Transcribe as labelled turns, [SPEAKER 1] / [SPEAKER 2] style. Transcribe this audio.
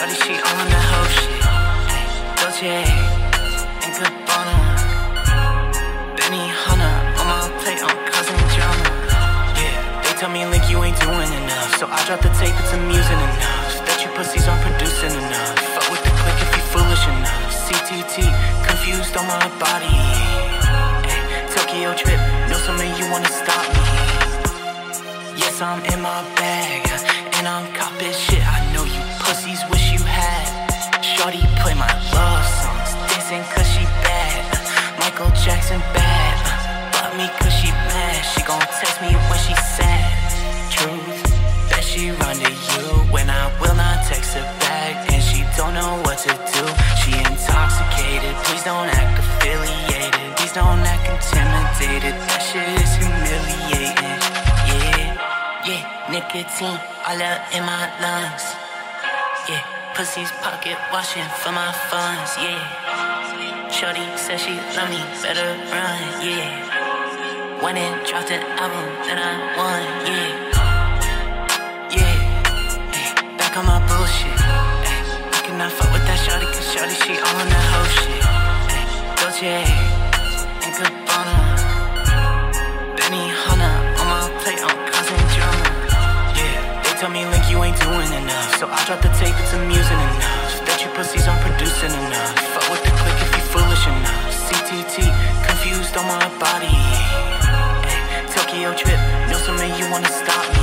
[SPEAKER 1] cause she on the whole shit. Dolce and Gabbana. Benihana on my plate, I'm causing drama. Yeah, they tell me, Link, you ain't doing enough. So I drop the tape, it's amusing enough. That you pussies aren't producing enough. Fuck with the click if you foolish enough. CTT, confused on my body. Tokyo trip, know some of you wanna stop me. Yes, I'm in my bag, uh, and I'm copping shit. I know you pussies wish you had. Shorty play my love songs, dancing cause she bad. Michael Jackson bad, love me cause she mad. She gon' text me when she sad. Truth, that she run to you when I will not text her back, and she don't know what to do. She intoxicated, please don't act affiliated. Please don't act intimidated, that shit is humiliating. Yeah, yeah, nicotine all up in my lungs. Yeah, pussy's pocket washing for my funds. Yeah, Shorty said she love me, better run. Yeah, went and dropped an album, then I won. Yeah, yeah, back on my bullshit. I cannot fuck with that shorty, cause shorty she on that whole shit. Dolce and Gabbana. Drop it's amusing enough. That you pussies aren't producing enough. Fuck with the click if you foolish enough. CTT, confused on my body. Ay, Tokyo trip, know some of
[SPEAKER 2] you wanna stop me.